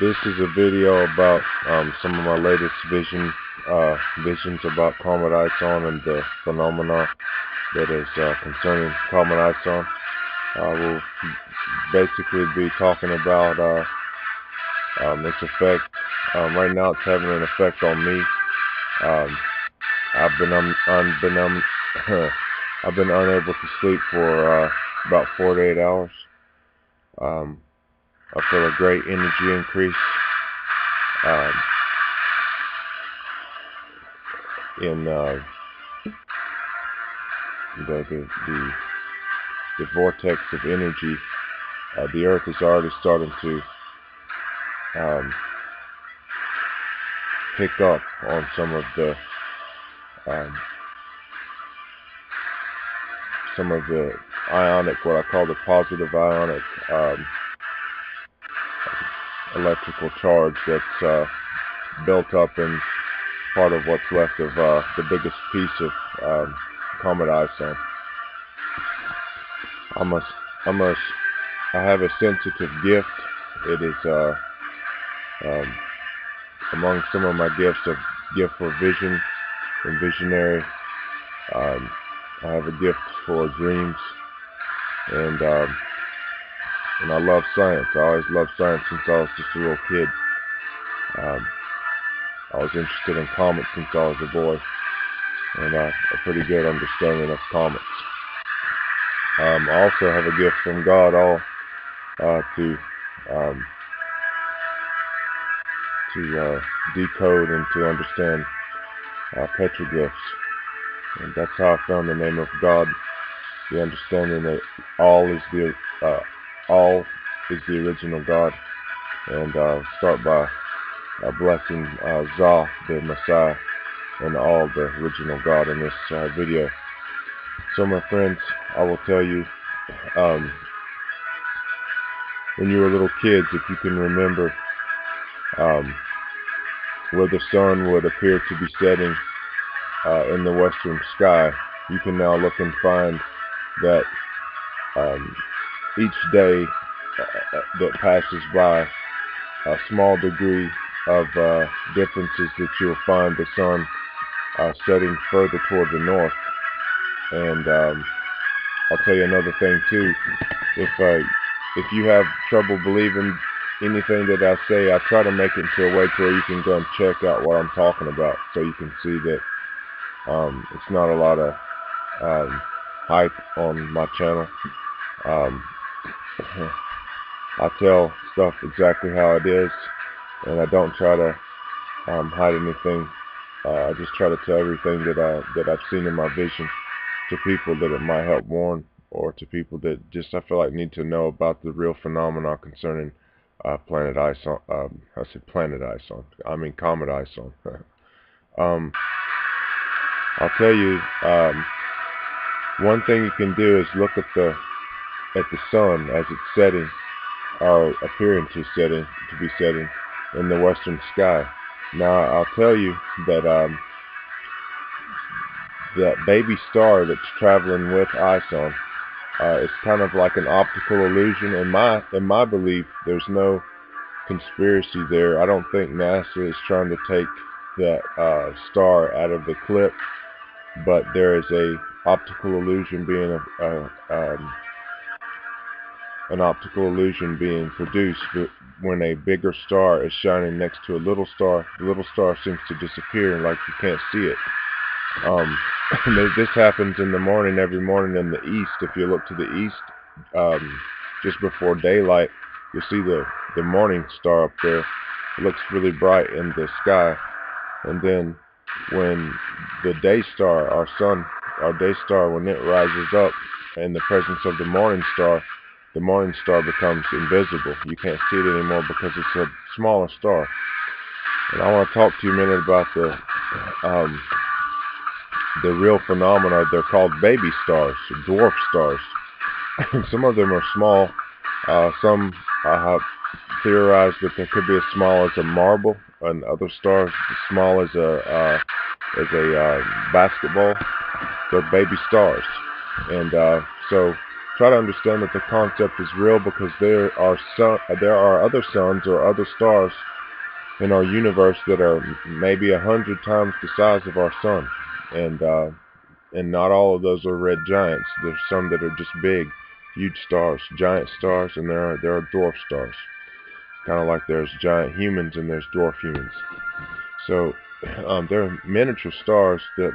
This is a video about um, some of my latest vision uh, visions about Comet Ison and the phenomena that is uh, concerning Comet Ison. I will basically be talking about uh, um, its effect. Um, right now, it's having an effect on me. Um, I've been un, un, I've been unable to sleep for uh, about 48 hours. I feel a great energy increase um, in uh, the, the, the, the vortex of energy. Uh, the earth is already starting to um, pick up on some of the um, some of the ionic, what I call the positive ionic um, electrical charge that's uh, built up in part of what's left of uh, the biggest piece of um, Comet Ison. I'm a, I'm a, I have a sensitive gift. It is uh, um, among some of my gifts a gift for vision and visionary. Um, I have a gift for dreams and um, and I love science. I always loved science since I was just a little kid. Um, I was interested in comets since I was a boy, and a pretty good understanding of comets. Um, I also have a gift from God all uh, to um, to uh, decode and to understand uh, petroglyphs, and that's how I found the name of God. The understanding that all is the uh, all is the original God. And uh, start by uh, blessing uh, Zah, the Messiah, and all the original God in this uh, video. So my friends, I will tell you, um, when you were little kids, if you can remember um, where the sun would appear to be setting uh, in the western sky, you can now look and find that um, each day uh, uh, that passes by a small degree of uh, differences that you'll find the sun uh, setting further toward the north. And um, I'll tell you another thing too. If uh, if you have trouble believing anything that I say, I try to make it into a way to where you can go and check out what I'm talking about, so you can see that um, it's not a lot of um, hype on my channel. I tell stuff exactly how it is, and I don't try to um, hide anything. Uh, I just try to tell everything that I that I've seen in my vision to people that it might help warn, or to people that just I feel like need to know about the real phenomena concerning uh, planet Ison. Um, I said planet Ison. I mean comet Ison. um, I'll tell you. Um, one thing you can do is look at the at the sun as it's setting or appearing to setting to be setting in the western sky. Now I'll tell you that um, that baby star that's traveling with Ison uh, is kind of like an optical illusion. In my in my belief, there's no conspiracy there. I don't think NASA is trying to take that uh, star out of the clip, but there is a optical illusion being a, a um, an optical illusion being produced when a bigger star is shining next to a little star. The little star seems to disappear like you can't see it. Um, this happens in the morning, every morning in the east. If you look to the east, um, just before daylight, you'll see the, the morning star up there. It looks really bright in the sky. And then when the day star, our sun, our day star, when it rises up in the presence of the morning star, the morning star becomes invisible. You can't see it anymore because it's a smaller star. And I want to talk to you a minute about the um, the real phenomena. They're called baby stars, dwarf stars. some of them are small. Uh, some I have theorized that they could be as small as a marble, and other stars as small as a uh, as a uh, basketball. They're baby stars, and uh, so try to understand that the concept is real because there are sun, there are other suns or other stars in our universe that are maybe a hundred times the size of our sun, and uh, and not all of those are red giants. There's some that are just big, huge stars, giant stars, and there are there are dwarf stars. Kind of like there's giant humans and there's dwarf humans. So um, there are miniature stars that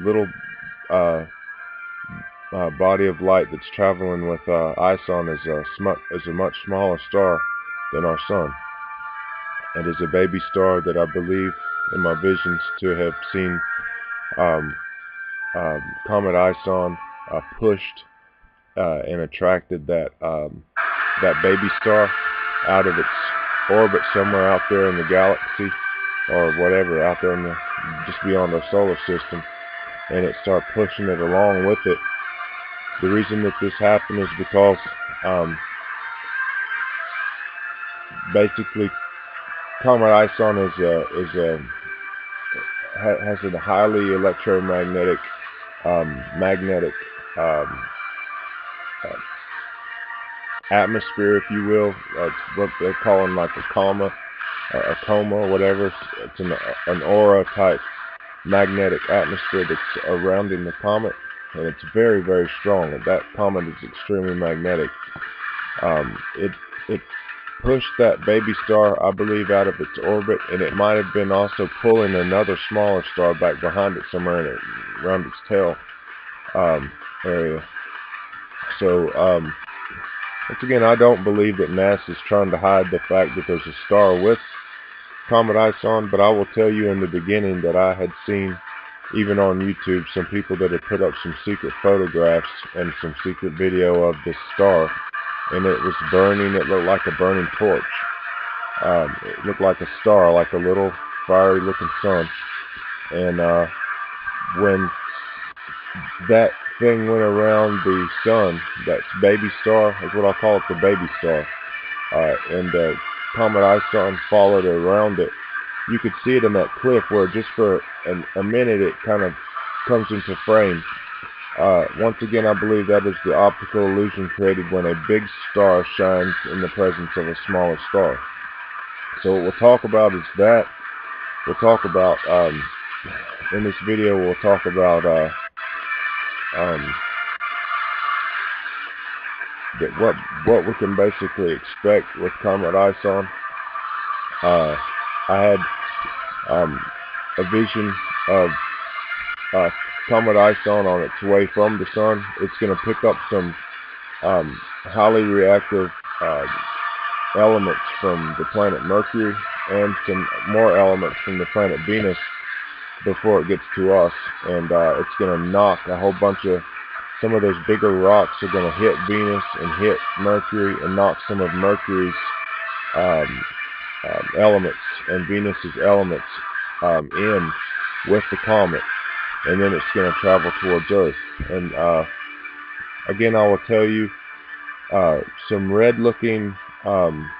little uh, uh, body of light that's traveling with uh, ISON is a, is a much smaller star than our sun. It is a baby star that I believe in my visions to have seen um, um, Comet ISON uh, pushed uh, and attracted that um, that baby star out of its orbit somewhere out there in the galaxy or whatever out there in the just beyond our solar system and it started pushing it along with it the reason that this happened is because um, basically Comet ISON is a is a has a highly electromagnetic um, magnetic um, uh, atmosphere, if you will. That's what they're calling like a coma, a coma, or whatever. It's an, an aura type magnetic atmosphere that's surrounding the comet, and it's very, very strong. That comet is extremely magnetic. Um, it it pushed that baby star, I believe, out of its orbit, and it might have been also pulling another smaller star back behind it somewhere it, around its tail um, area. So, um, once again, I don't believe that NASA is trying to hide the fact that there's a star with Comet ISON, but I will tell you in the beginning that I had seen, even on YouTube, some people that had put up some secret photographs and some secret video of this star and it was burning. It looked like a burning torch. Um, it looked like a star, like a little fiery looking sun. And uh, when that thing went around the sun, that baby star, is what I call it, the baby star, uh, and the comet I ISON followed around it, you could see it in that cliff where just for an, a minute it kind of comes into frame uh, once again, I believe that is the optical illusion created when a big star shines in the presence of a smaller star. So what we'll talk about is that. We'll talk about, um, in this video, we'll talk about uh, um, what what we can basically expect with Comet ISON. Uh, I had um, a vision of Comet ISON on its way from the sun, it's going to pick up some um, highly reactive uh, elements from the planet Mercury and some more elements from the planet Venus before it gets to us. And uh, it's going to knock a whole bunch of, some of those bigger rocks are going to hit Venus and hit Mercury and knock some of Mercury's um, um, elements and Venus's elements um, in with the comet and then it's going to travel towards Earth. And uh, again, I will tell you, uh, some red-looking um,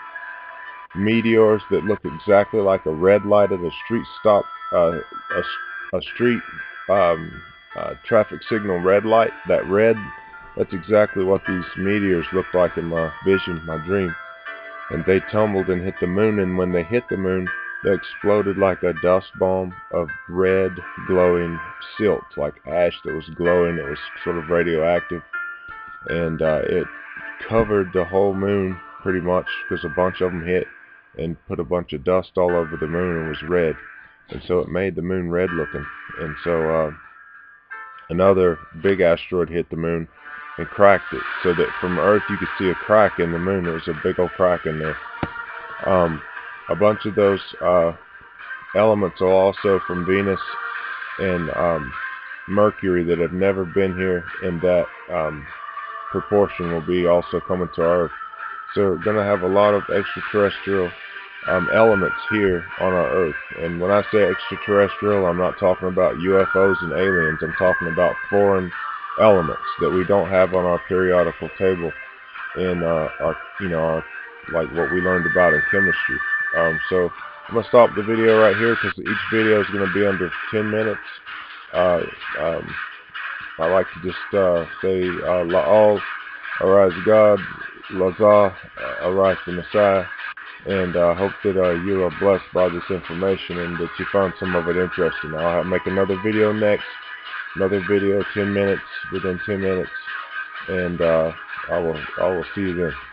meteors that look exactly like a red light at a street stop, uh, a, a, street um, uh, traffic signal red light. That red, that's exactly what these meteors looked like in my vision, my dream. And they tumbled and hit the moon, and when they hit the moon, they exploded like a dust bomb of red glowing silt, like ash that was glowing. It was sort of radioactive. And uh, it covered the whole moon pretty much because a bunch of them hit and put a bunch of dust all over the moon and was red. And so it made the moon red looking. And so uh, another big asteroid hit the moon and cracked it so that from Earth you could see a crack in the moon. There was a big old crack in there. Um, a bunch of those uh, elements are also from Venus and um, Mercury that have never been here in that um, proportion will be also coming to Earth. So we're going to have a lot of extraterrestrial um, elements here on our Earth. And when I say extraterrestrial, I'm not talking about UFOs and aliens. I'm talking about foreign elements that we don't have on our periodical table in uh, our, you know, our, like what we learned about in chemistry. Um, so I'm going to stop the video right here because each video is going to be under 10 minutes. Uh, um, I like to just uh, say uh, all arise God, Lazar, uh, arise the Messiah, and I uh, hope that uh, you are blessed by this information and that you found some of it interesting. I'll make another video next, another video, 10 minutes, within 10 minutes, and uh, I will I will see you then.